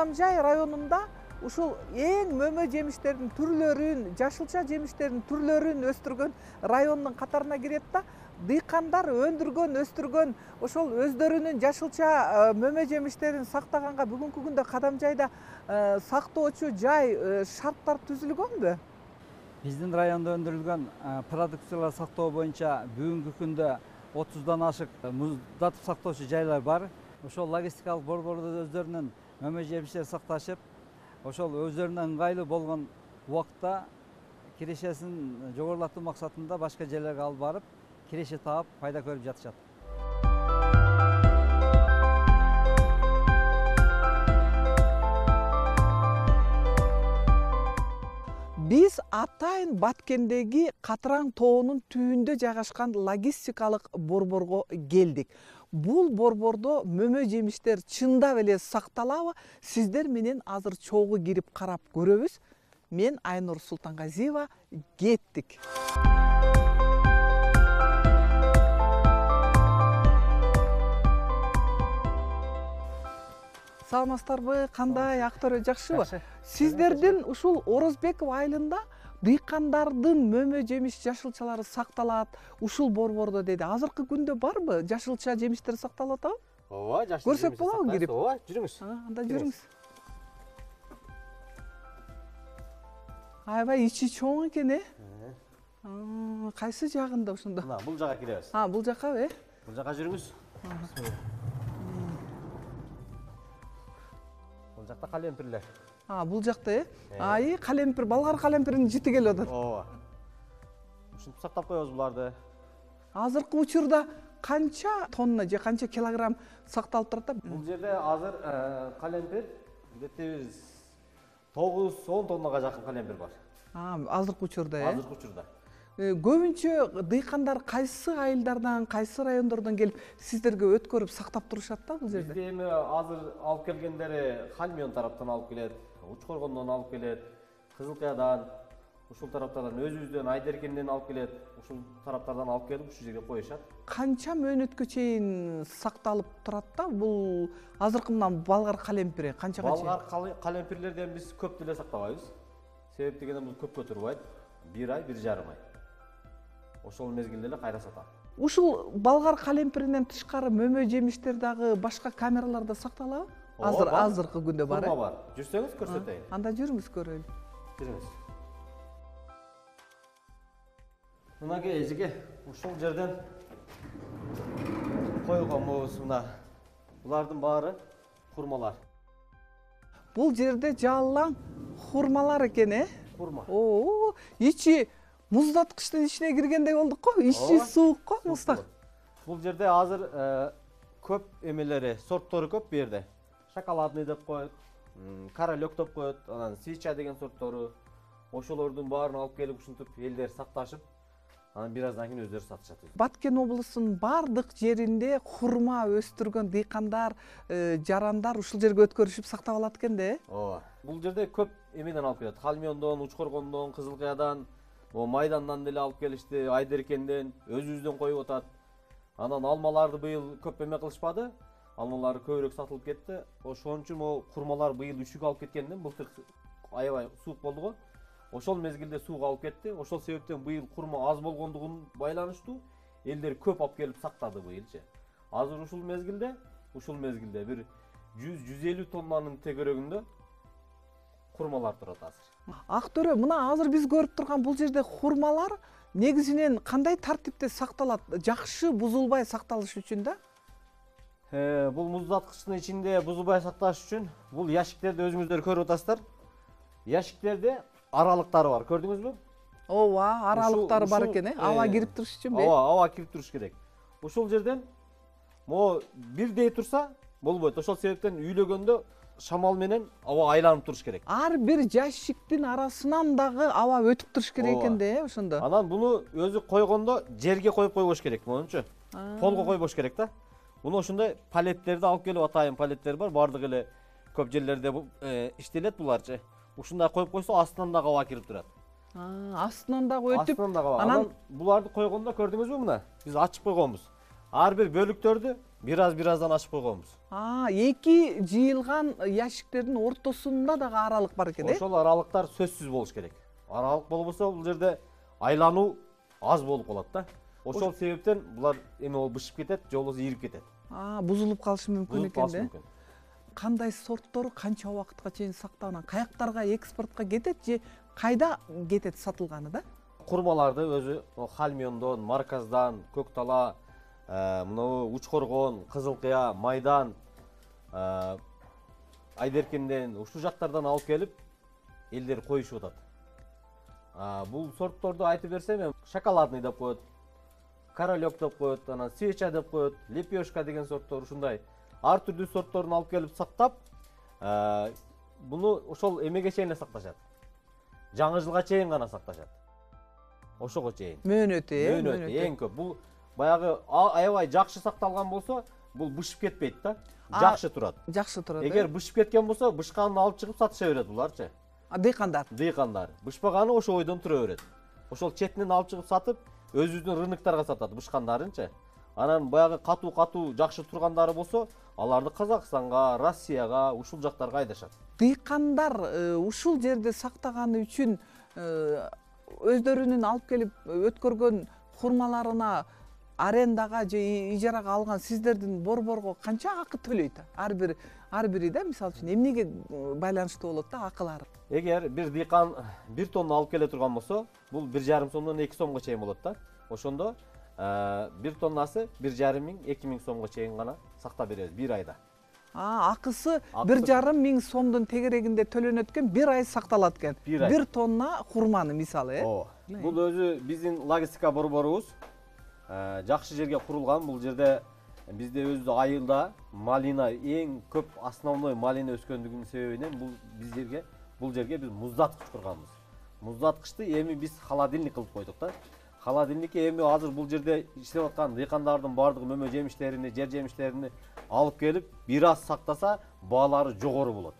кадамжай районунда ушул эң мөмө жемиштердин түрлөрүн жашылча жемиштердин түрлөрүн өстүргөн райондун катарына кирет да дыйкандар өндүргөн өстүргөн ошол өздөрүнүн жашылча э, мөмө жемиштерин сактаганга бүгүнкү күндө кадамжайда э, сактоочу жай э, шарттар түзүлгөнбү? Биздин райондо өндүрүлгөн продукциялар сактоо боюнча бүгүнкү күндө отуздан ашык муздатып сактоочу жайлар бар. Ошол логистикалык борбордо өздөрүнүн мөмө жемиштерин сакташып ошол өздөрүнө ыңгайлуу болгон убакытта кирешесин жогорулатуу максатында башка жерлерге алып барып киреше таап пайда көрүп жатышат. Биз атайын баткендеги катыраң тоонун түбүндө жайгашкан логистикалык борборго келдик. Бул борбордо мөмө жемиштер чындап эле сакталабы сиздер менен азыр чогуу кирип карап көрөбүз. Мен айнур султангазиева кеттик. Саламатсыздарбы? Кандай актөрө жакшыбы Жакшы. сиздердин ушул орозбеков айылында дыйкандардын мөмө жемиш жашылчалары сакталат ушул борбордо деди. Азыркы күндө барбы? Жашылча жемиштер сакталып атабы ооба жашыл Көрсөк болобу кирип? ооба жүрүңүз. Анда жүрүңүз. Аябай ичи чоң экен э? А, кайсы жагында ошондо мына бул жака киребиз. А бул жакабы э? Бул жака жүрүңүз. Бул жакта калемпирлер бул жакта э ай калемпир болгар калемпирдин жити келип атат ооба ушинтип сактап коебуз буларды азыркы учурда канча тонна же канча килограмм сакталып турат да? Бул жерде азыр э, калемпир где бир тогуз он тоннага жакын калемпир бар. А, азыркы учурда э? Азыркы учурда. Э, көбүнчө дыйкандар кайсы айылдардан кайсы райондордон келип сиздерге өткөрүп сактап турушат да бул жерде? Бизде эми азыр алып келгендери хальмион тараптан алып келет. Уч коргондон алып келет кызыл каядан ушул тараптардан өзүбүздөн айдеркенден алып келет ушул тараптардан алып келип ушул жерге коюшат. Канча мөөнөткө чейин сакталып турат да бул азыркы мына болгар калемпири канчага чейин болгар кал- калемпирлерден биз көп деле сактабайбыз. Себеп дегенде бул көпкө турбайт. Бир ай бир жарым ай. Ошол мезгилде эле кайра сатам ушул болгар калемпиринен тышкары мөмө жемиштер дагы башка камераларда сакталабы азыр азыркы күндө бар Курма бар жүрсөңүз көрсөтөйүн анда жүрүңүз көрөлү жүрүңүз мынакей эжеке ушул жерден коюлганбыз мына булардын баары хурмалар бул жерде жалаң хурмалар экен э хурма ичи муздаткычтын ичине киргендей болдук го ичи суук го муздак бул жерде азыр көп эмелери сорттору көп бу жерде шоколадный деп коет. Королек деп коет. Анан свеча деген сорттору ошолордун баарын алып келип ушинтип элдер сакташып анан бир аздан кийин өздөрү сатышат баткен облусунун баардык жеринде хурма өстүргөн дыйкандар э, жарандар ушул жерге өткөрүшүп сактап алат экен да э ооба. Бул жерде көп эмеден алып келет хальмиондон учкоргондон кызыл каядан могу майдандан деле алып келишти айдеркенден өзүбүздөн коюп атат. Анан алмаларды быйыл көп эме кылышпады. Алмалар көбүрөөк сатылып кетти ошон үчүн могу курмалар быйыл үшүк алып кеткенден былтыр аябай суук болду го ошол мезгилде суук алып кетти ошол себептен быйыл курма аз болгондугун байланыштуу элдер көп алып келип сактады быйылчы азыр ушул мезгилде ушул мезгилде бир жүз жүз элүү тоннанын тегерегинде курмалар турат азыр актөрө мына азыр биз көрүп турган бул жерде хурмалар негизинен кандай тартипте сакталат жакшы бузулбай сакталыш үчүн да Э, бул муздаткычтын ичинде бузулбай сакташ үчүн бул ящиктерди өзүңүздөр көрүп атасыздар ящиктерде аралыктары бар көрдүңүзбү ооба аралыктары бар экен э аба кирип туруш үчүнбү ооба аба кирип туруш керек ушул жерден могу бирдей турса болбойт ошол себептен үйлөгөндө шамал менен аба айланып туруш керек ар бир ящиктин арасынан дагы аба өтүп туруш керек экен да э ошондо анан буну өзү койгондо жерге коюп койбош керек могунчу А. полго койбош керек да муну ошондой палеттерди алып келип атайын палеттер бар баардыгы эле көп жерлерде э, иштелет буларчы. Ушундай коюп койсо астынан дагы аба кирип турат. Астынан дагы өтүп астынан аба анан анан буларды койгондо көрдүңүзбү мына? Биз ачып койгонбуз. Ар бир бөлүктөрдү бир аз бир аздан ачып койгонбуз. Эки жыйылган ящиктердин ортосунда дагы аралык бар экен э? Ошол аралыктар сөзсүз болуш керек. Аралык болбосо бул жерде айлануу аз болуп калат да. Ошол себептен булар эме болуп бышып кетет же болбосо ийирип кетет бузулуп калышы мүмкүн экен да мүмкүн кандай сорттору канча убакытка чейин сакталган каяктарга экспортко кетет же кайда кетет сатылганы да курмаларды өзү хальмиондон марказдан көк тала мынабу учкоргон кызыл кыя майдан айдеркенден ушул жактардан алып келип элдер коюшуп атат бул сортторду айтып берсем эми шоколадный деп коет королек деп коет анан свеча деп коет лепешка деген сорттор ушундай. Ар түрдүү сортторун алып келип сактап э, буну ошол эмеге чейин эле сакташат. Жаңы жылга чейин гана сакташат. Ошого чейин. Мөөнөтү э мөөнөтү эң көп. Бул баягы аябай жакшы сакталган болсо бул бышып кетпейт да. Жакшы турат. жакшы турат эгер э? бышып кеткен болсо бышканын алып чыгып сатыша берет буларчы. Дыйкандар. Дыйкандар. Бышпаганы ошол бойдон тура берет. Ошол четинен алып чыгып сатып өзүбүздүн рыноктарга сатат бышкандарынчы. Анан баягы катуу катуу жакшы тургандары болсо аларды казакстанга россияга ушул жактарга айдашат. Дыйкандар э, ушул жерде сактаганы үчүн э, өздөрүнүн алып келип өткөргөн хурмаларына арендага же ижарага алган сиздердин борборго канча акы төлөйт ар бир ар бири да мисалы үчүн эмнеге байланыштуу болот да акылары эгер бир дыйкан бир тонна алып келе турган болсо бул бир жарым сомдон эки сомго чейин болот да. Ошондо э, бир тоннасы бир жарым миң эки миң сомго чейин гана сактап беребиз бир айда. А, акысы бир жарым миң сомдун тегерегинде төлөнөт экен бир ай сакталат экен Бир тонна хурманы мисалы э? Ооба бул өзү биздин логистика борборубуз э, жакшы жерге курулган бул жерде бизде өзү айылда малина эң көп основной малина өскөндүгүнүн себебинен бул биз жерге бул жерге биз муздаткыч курганбыз муздаткычты эми биз холодильник кылып койдук да холодильникке эми азыр бул жерде иштеп аткан дыйкандардын баардыгы мөмө жемиштерини жер жемиштерини алып келип бир аз сактаса баалары жогору болот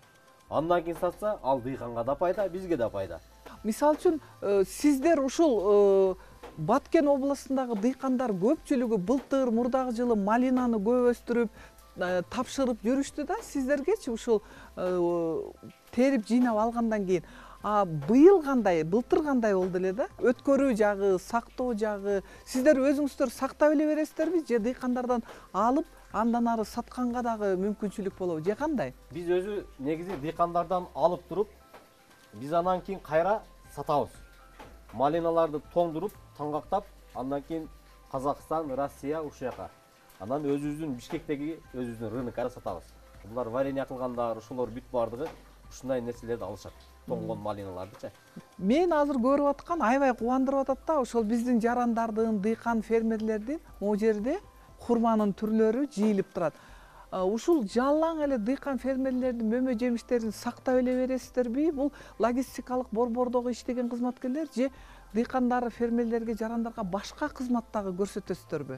андан кийин сатса ал дыйканга да пайда бизге да пайда. Мисалы үчүн э, сиздер ушул э, баткен областындагы дыйкандар көпчүлүгү былтыр мурдагы жылы малинаны көп өстүрүп э, тапшырып жүрүштү да сиздергечи ушул э, терип жыйнап алгандан кийин а быйыл кандай былтыр кандай болду эле да? Өткөрүү жагы сактоо жагы сиздер өзүңүздөр сактап эле бересиздерби же дыйкандардан алып андан ары сатканга дагы мүмкүнчүлүк болобу же кандай биз өзү негизи дыйкандардан алып туруп биз анан кийин кайра сатабыз малиналарды тоңдуруп таңгактап андан кийин казакстан россия ушул жака анан өзүбүздүн бишкектеги өзүбүздүн рыноктарга сатабыз. Булар варенье кылгандар ушулар бүт баардыгы ушундай нерселерди алышат. Тоңгон малиналардычы мен азыр көрүп аткан аябай кубандырып атат да ошол биздин жарандардын дыйкан фермерлердин могу жерде хурманын түрлөрү жыйылып турат. А, ушул жалаң эле дыйкан фермерлердин мөмө жемиштерин сактап эле бересиздерби бул логистикалык борбордогу иштеген кызматкерлер же дыйкандар фермерлерге жарандарга башка кызмат дагы көрсөтөсүздөрбү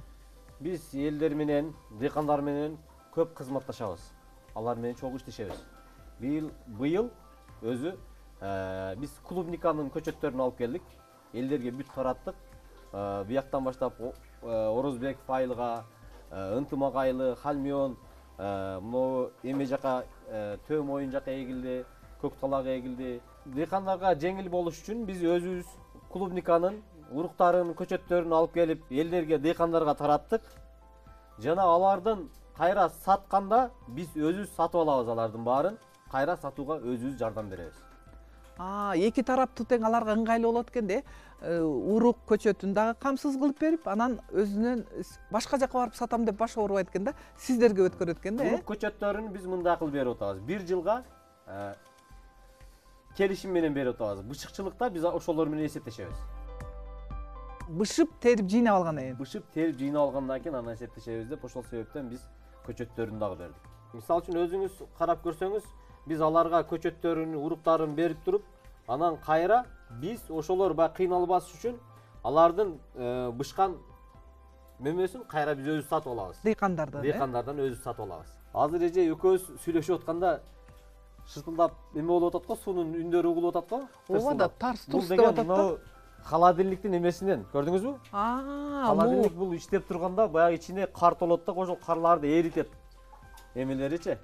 биз элдер менен дыйкандар менен көп кызматташабыз алар менен чогуу иштешебиз быйыл өзү э, биз клубниканын көчөттөрүн алып келдик элдерге бүт тараттык бияктан баштап О- э, орозбеков айылга ынтымак айылы хальмион могу эме жака төө моюн жака эгилди көк талак эгилди дыйкандарга жеңил болуш үчүн биз өзүбүз клубниканын уруктарын көчөттөрүн алып келип элдерге дыйкандарга тараттык жана алардын кайра сатканда биз өзүбүз сатып алабыз алардын баарын кайра сатууга өзүбүз жардам беребиз. Эки тараптуу тең аларга ыңгайлуу болот экен да э урук көчөтүн дагы камсыз кылып берип анан өзүнөн башка жака барып сатам деп баш оорубайт экен да сиздерге өткөрөт экен да э? урук көчөттөрүн биз мындай кылып берип атабыз бир жылга э, келишим менен берип атабыз бышыкчылыкта биз ошолор менен эсептешебиз бышып терип жыйнап алгандан кийин бышып терип жыйнап алгандан кийин анан эсептешебиз деп ошол себептен биз көчөттөрүн дагы бердик мисалы үчүн өзүңүз карап көрсөңүз биз аларга көчөттөрүн уруктарын берип туруп анан кайра биз ошолор баягы кыйналбаш үчүн алардын бышкан мөмөсүн кайра биз өзүбүз сатып алабыз дыйкандардан дыйкандардан өзүбүз сатып алабыз азыр эже экөөбүз сүйлөшүп атканда шыркылдап эме болуп атат го суунун үндөрү угулуп атат го. Ооба да тарс турс деп атат да. холодильниктин эмесинен көрдүңүзбү? А холодильник бул. иштеп турганда баягы ичине кар толот да ошол карларды эритет. Эмелеричи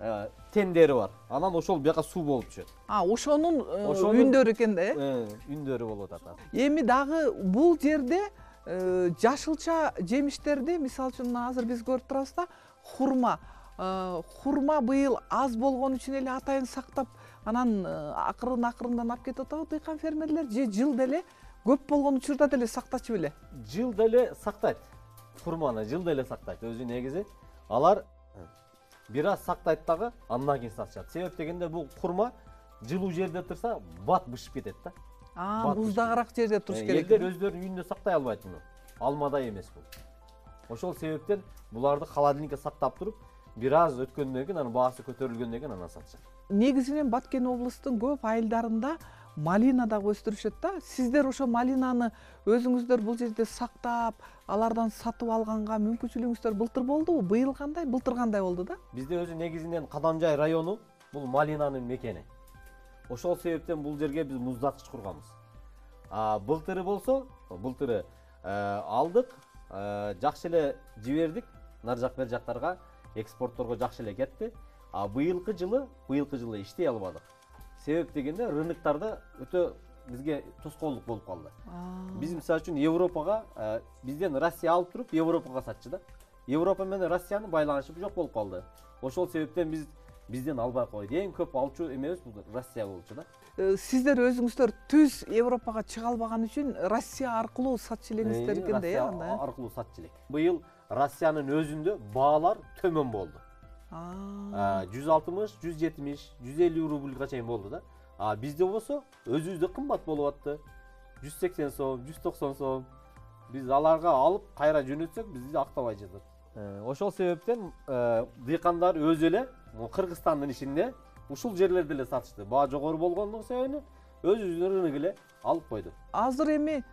Э, тендери бар. Анан ошол бияка суу болуп түшөт. А ошонун э, Ошонун- үндөрү экен да э? Э, үндөр болуп атат. Эми дагы бул жерде жашылча жемиштерди мисалы үчүн мына азыр биз көрүп турабыз да хурма. Хурма быйыл аз болгон үчүн эле атайын сактап анан э, акырын акырындан алып кетип атабы дыйкан фермерлер. Же жылда эле көп болгон учурда деле сактачу беле жылда эле сактайт хурманы жылда эле сактайт. Өзү негизи алар э, бир аз сактайт дагы андан кийин сатышат. Себеп дегенде бул хурма жылуу жерде турса бат бышып кетет да. Буздагыраак жерде туруш Э, керек. элдер өздөрүнүн үйүндө сактай албайт муну. Алмадай эмес бул. Ошол себептен буларды холодильникке сактап туруп бир аз өткөндөн кийин анан баасы көтөрүлгөндөн кийин анан сатышат негизинен баткен облустун көп айылдарында малина дагы өстүрүшөт да. Сиздер ошо малинаны өзүңүздөр бул жерде сактап алардан сатып алганга мүмкүнчүлүгүңүздөр былтыр болдубу быйыл кандай былтыр кандай болду да? Бизде өзү негизинен кадамжай району бул малинанын мекени ошол себептен бул жерге биз муздаткыч курганбыз былтыры болсо былтыры э, алдык э, жакшы эле жибердик нар жак бери жактарга экспортторго жакшы эле кетти а быйылкы жылы быйылкы жылы иштей албадык. Себеп дегенде рыноктарда өтө бизге тоскоолдук болуп калды. Биз мисалы үчүн европага э, бизден россия алып туруп европага сатчу да. Европа менен россиянын байланышы жок болуп калды. Ошол себептен биз бизден албай койду эң көп алчу эмебиз бул россия болчу да. Э, сиздер өзүңүздөр түз европага чыга албаган үчүн россия аркылуу сатчу элеңиздер Э, экен да э анда аркылуу сатчу элек. Быйыл россиянын өзүндө баалар төмөн болду А, жүз алтымыш жүз жетимиш жүз элүү рубльга чейин болду да а бизде болсо өзүбүздө кымбат болуп атты жүз сексен сом жүз токсон сом биз аларга алып кайра жөнөтсөк бизди актабай жатат ошол себептен дыйкандар өзү эле кыргызстандын ичинде ушул жерлерде эле сатышты баа жогору болгондугу себебинен рынок эле алып койду азыр эми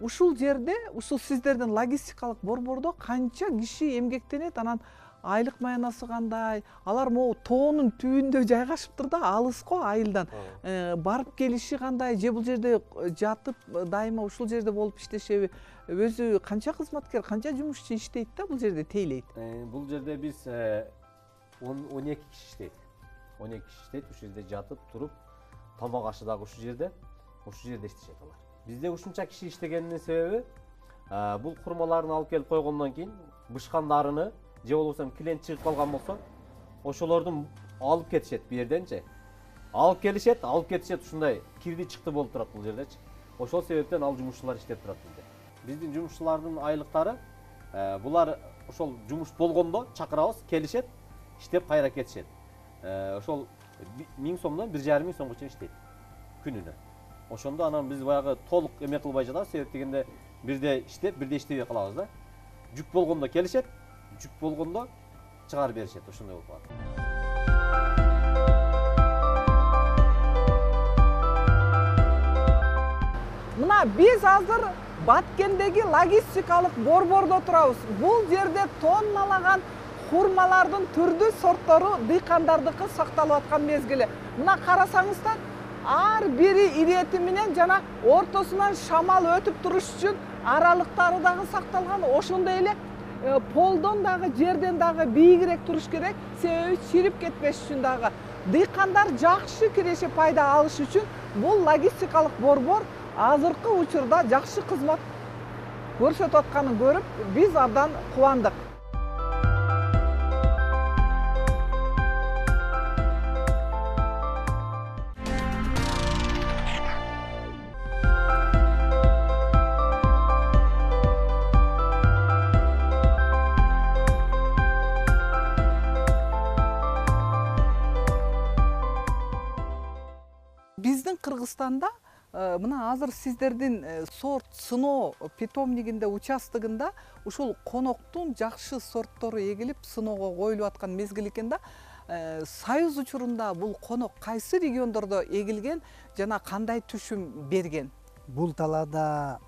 ушул жерде ушул сиздердин логистикалык борбордо канча киши эмгектенет анан айлык маянасы кандай алар могу тоонун түбүндө жайгашыптыр да алыс го айылдан барып келиши кандай же бул жерде жатып дайыма ушул жерде болуп иштешеби өзү канча кызматкер канча жумушчу иштейт да бул жерде тейлейт бул жерде биз он эки киши иштейт он эки киши иштейт ушул жерде жатып туруп тамак ашы дагы ушул жерде ушул жерде иштешет алар бизде ушунча киши иштегенинин себеби э, бул хурмаларын алып келип койгондон кийин бышкандарыны же болбосо клиент чыгып калган болсо ошолордун алып кетишет бул жерденчи алып келишет алып кетишет ушундай кирди чыкты болуп турат бул жердечи ошол себептен ал жумушчулар иштеп турат бизде биздин жумушчулардын айлыктары э, булар ошол жумуш болгондо чакырабыз келишет иштеп кайра кетишет Э, ошол миң сомдон бир жарым миң сомго чейин иштейт күнүнө ошондо анан биз баягы толук эме кылбай жатабыз себеп дегенде бирде иштеп бирде иштебей калабыз да. Жүк болгондо келишет жүк болгондо чыгарып беришет ошондой болуп калат. Мына биз азыр баткендеги логистикалык борбордо турабыз. Бул жерде тонналаган хурмалардын түрдүү сорттору дыйкандардыкы сакталып аткан мезгили. Мына карасаңыздар ар бири ирети менен жана ортосунан шамал өтүп туруш үчүн аралыктары дагы сакталган. Ошондой эле э, полдон дагы жерден дагы бийигирээк туруш керек себеби чирип кетпеш үчүн дагы. Дыйкандар жакшы киреше пайда алыш үчүн бул логистикалык борбор азыркы учурда жакшы кызмат көрсөтүп атканын көрүп биз абдан кубандык. Кыргызстанда э, мына азыр сиздердин э, сорт сыноо питомнигинде участогунда ушул коноктун жакшы сорттору эгилип сыноого коюлуп аткан мезгил экен да. Э, союз учурунда бул конок кайсы региондордо эгилген жана кандай түшүм берген? Бул талаада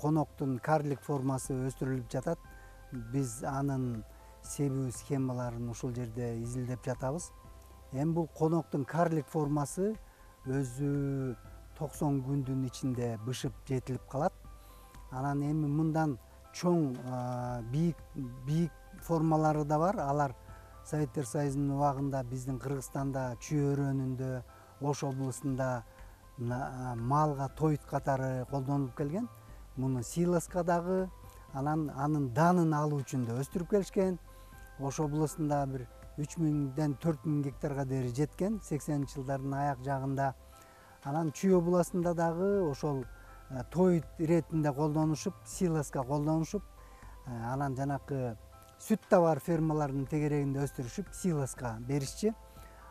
коноктун карлик формасы өстүрүлүп жатат. Биз анын себүү схемаларын ушул жерде изилдеп жатабыз. Эми бул коноктун карлик формасы өзү токсон күндүн ичинде бышып жетилип калат. Анан эми мындан чоң бийик бийик формалары да бар. Алар советтер союзунун убагында биздин кыргызстанда чүй өрөөнүндө ош облусунда малга тоют катары колдонулуп келген. Муну силоска дагы анан анын данын алуу үчүн да өстүрүп келишкен. Ош облусунда бир үч миңден төрт миң гектарга дээри жеткен сексенинчи жылдардын аяк жагында анан чүй областында дагы ошол тоют иретинде колдонушуп силоска колдонушуп анан жанакы сүт товар фермаларынын тегерегинде өстүрүшүп силоска беришчи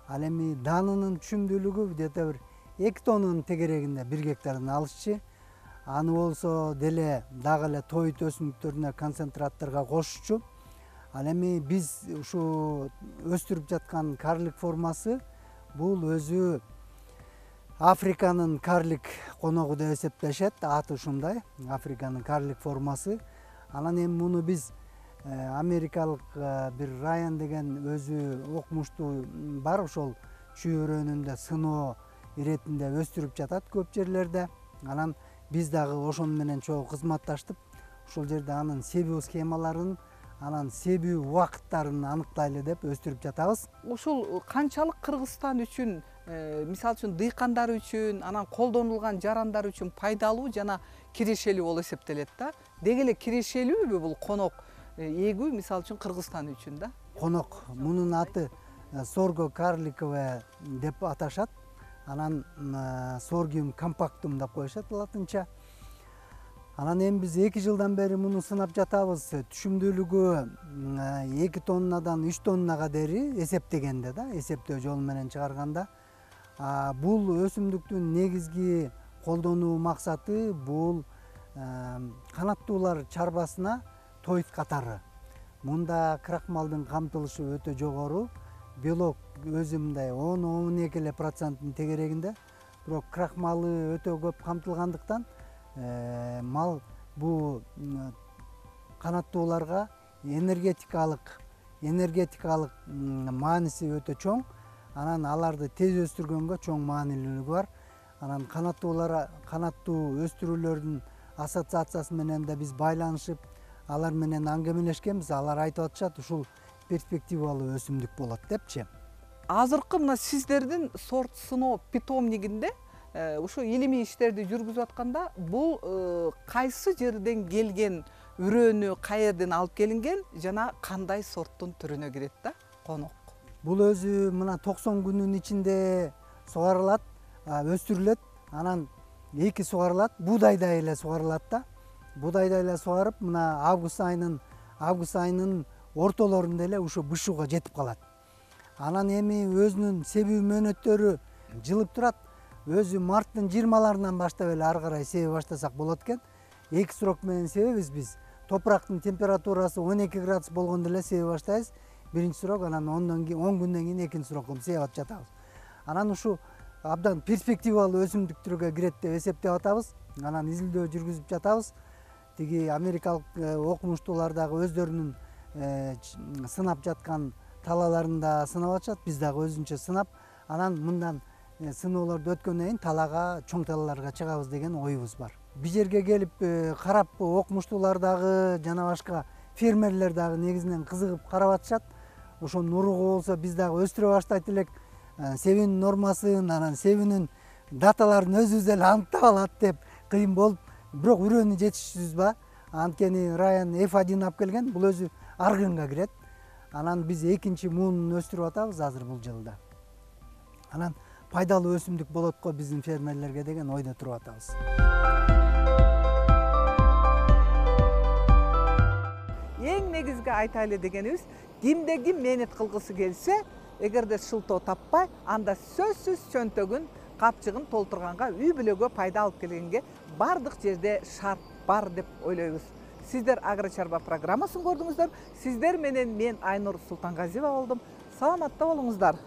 ал эми данынын түшүмдүүлүгү где то бир эки тоннанын тегерегинде бир гектардан алышчу аны болсо деле дагы эле тоют өсүмдүктөрүнө концентраттарга кошучу ал эми биз ушул өстүрүп жаткан карлик формасы бул өзү африканын карлик коногу деп эсептешет аты ушундай африканын карлик формасы. Анан эми муну биз америкалык бир раян деген өзү окумуштуу бар ошол чүй өрөөнүндө сыноо иретинде өстүрүп жатат көп жерлерде. Анан биз дагы ошону менен чогуу кызматташтып ошол жерде анын себүү схемаларын анан себүү убакыттарын аныктайлы деп өстүрүп жатабыз. Ушул канчалык кыргызстан үчүн э, мисалы үчүн дыйкандар үчүн анан колдонулган жарандар үчүн пайдалуу жана кирешелүү болуп эсептелет да. Деги эле кирешелүүбү бул конок э, эгүү мисалы үчүн кыргызстан үчүн да. Конок мунун аты э, сорго карликовая деп аташат. Анан соргиум компактум деп коюшат латынча. Анан эми биз эки жылдан бери муну сынап жатабыз түшүмдүүлүгү эки тоннадан үч тоннага дээри эсептегенде да эсептөө жолу менен чыгарганда бул өсүмдүктүн негизги колдонуу максаты бул канаттуулар чарбасына тоют катары мында крахмалдын камтылышы өтө жогору белок өзү мындай он он эки эле проценттин тегерегинде бирок крахмалы өтө көп камтылгандыктан мал бул канаттууларга энергетикалык энергетикалык мааниси өтө чоң. Анан аларды тез өстүргөнгө чоң маанилүүлүгү бар. Анан канаттуулар канаттуу өстүрүүлөрдүн ассоциациясы менен да биз байланышып алар менен аңгемелешкенбиз. Алар айтып атышат ушул перспективалуу өсүмдүк болот депчи. Азыркы мына сиздердин сорт сыноо питомнигинде э, ушул илимий иштерди жүргүзүп атканда бул э, кайсы жерден келген үрөөнү каерден алып келинген жана кандай сорттун түрүнө кирет да? Конок. Бул өзү мына токсон күнүн ичинде сугарылат өстүрүлөт. Анан эки сугарылат буудайдай эле сугарылат да. Буудайдай эле сугарып мына август айынын август айынын ортолорунда эле ушу бышууга жетип калат. Анан эми өзүнүн себүү мөөнөттөрү жылып турат. Өзү марттын жыйырмаларынан баштап эле ары карай себе баштасак болот экен. Эки срок менен себебиз биз. Топурактын температурасы он эки градус болгондо эле себе баштайбыз. Биринчи срок анан ондон кийин он күндөн кийин экинчи срокко себип атып жатабыз. Анан ушул абдан перспективалуу өсүмдүктөргө кирет деп эсептеп атабыз. Анан изилдөө жүргүзүп жатабыз. Тиги америкалык э, окумуштуулар дагы өздөрүнүн э, сынап жаткан талааларын да сынап атышат. Биз дагы өзүнчө сынап анан мындан сыноолорду өткөндөн кийин талаага чоң талааларга чыгабыз деген оюбуз бар. Бул жерге келип э, карап окумуштуулар дагы жана башка фермерлер дагы негизинен кызыгып карап атышат. Ошонун уругу болсо биз дагы өстүрө баштайт элек. Э, себүүнүн нормасын анан себүүнүн даталарын өзүбүз эле аныктап алат деп кыйын болуп бирок үрөөнү жетишибизба анткени раян ф один алып келген бул өзү аргынга кирет. Анан биз экинчи муунун өстүрүп атабыз азыр бул жылда. Анан пайдалуу өсүмдүк болот го биздин фермерлерге деген ойдо туруп атабыз эң негизги айтайлы дегенибиз кимде ким мээнет кылгысы келсе эгерде шылтоо таппай анда сөзсүз чөнтөгүн капчыгын толтурганга үй бүлөгө пайда алып келгенге баардык жерде шарт бар деп ойлойбуз сиздер агро чарба программасын көрдүңүздөр сиздер менен мен айнур султангазиева болдум саламатта болуңуздар